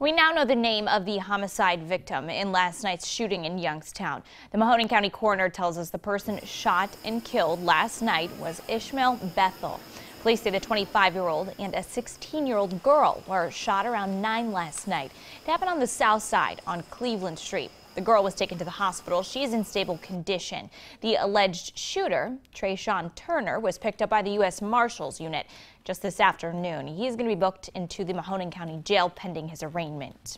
We now know the name of the homicide victim in last night's shooting in Youngstown. The Mahoning County coroner tells us the person shot and killed last night was Ishmael Bethel. Police say the 25-year-old and a 16-year-old girl were shot around 9 last night. It happened on the south side on Cleveland Street. The girl was taken to the hospital. She is in stable condition. The alleged shooter, Trayshawn Turner, was picked up by the U.S. Marshals unit just this afternoon. He is going to be booked into the Mahoning County Jail pending his arraignment.